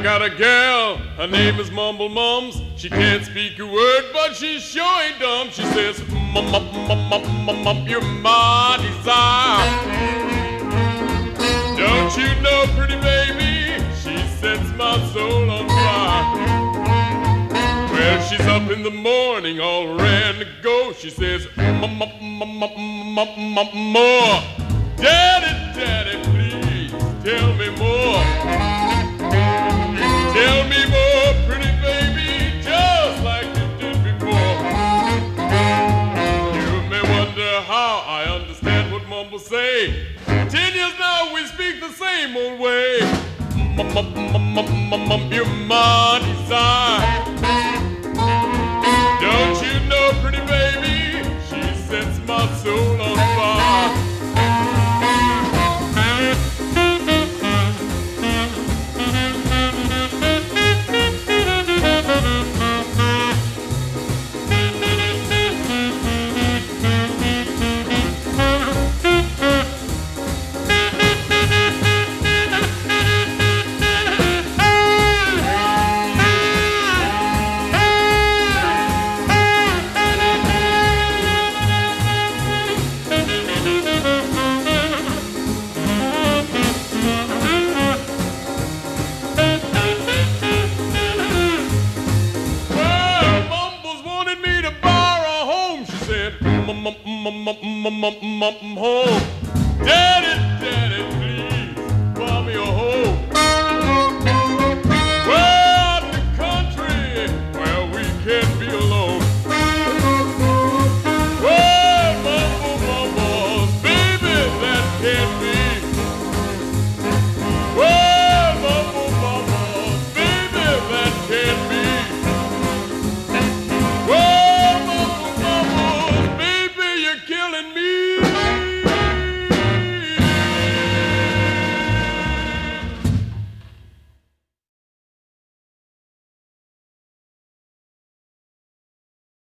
I got a gal, her name is Mumble Mums. She can't speak a word, but she's sure ain't dumb. She says, Mum, mum, mum, mum, mum, you're my desire. Don't you know, pretty baby, she sets my soul on fire. Well, she's up in the morning, all ready to go. She says, mum, mum, mum, mum, mum, mum, more. Daddy, what say. Ten years now we speak the same old way. Mum, mum, you're my desire. it, mum